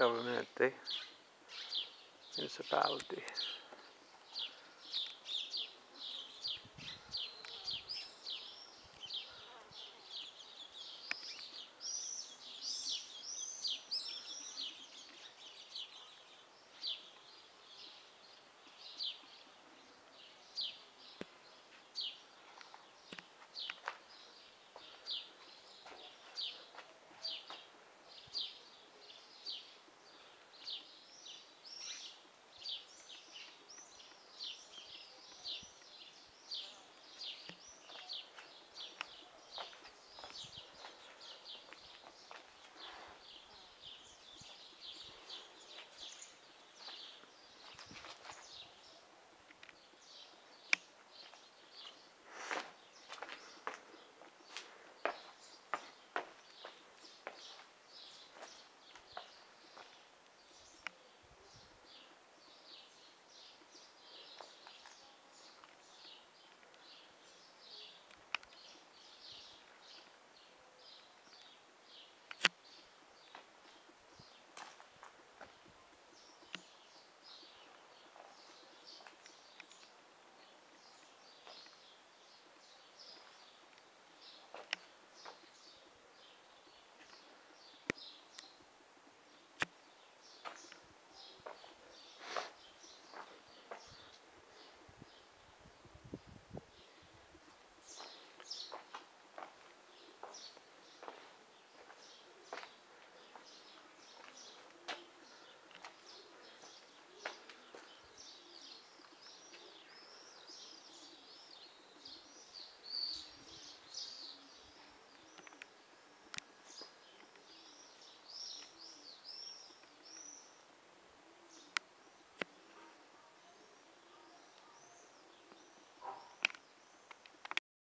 government, municipality.